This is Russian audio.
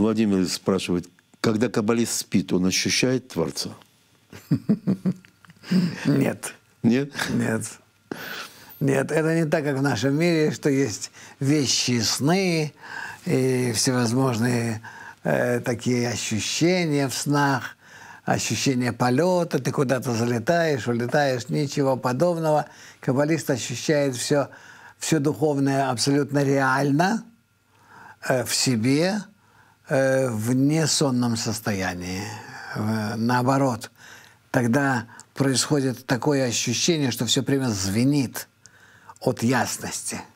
Владимир спрашивает, когда каббалист спит, он ощущает Творца? Нет. Нет? Нет. Нет, это не так, как в нашем мире, что есть вещи сны и всевозможные э, такие ощущения в снах, ощущение полета, ты куда-то залетаешь, улетаешь, ничего подобного. Каббалист ощущает все, все духовное абсолютно реально э, в себе, э, в несонном состоянии. Наоборот, тогда происходит такое ощущение, что все время звенит от ясности –